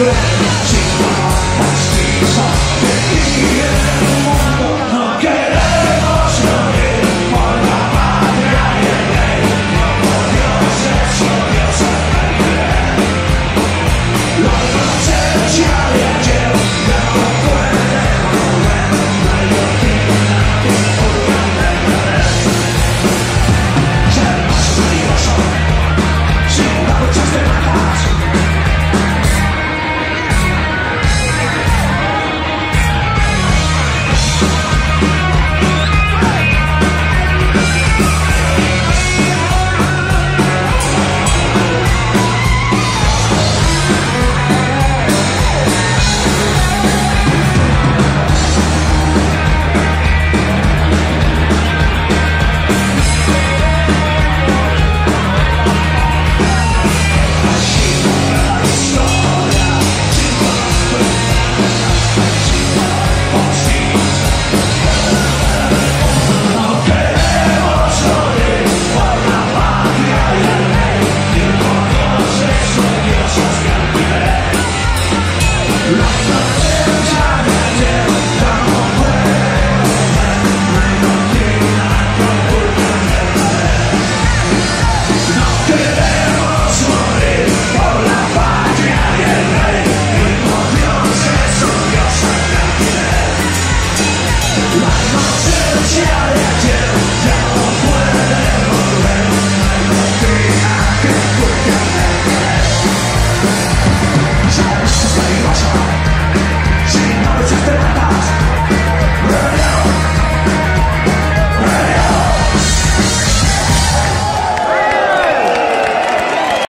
llorar Yeah.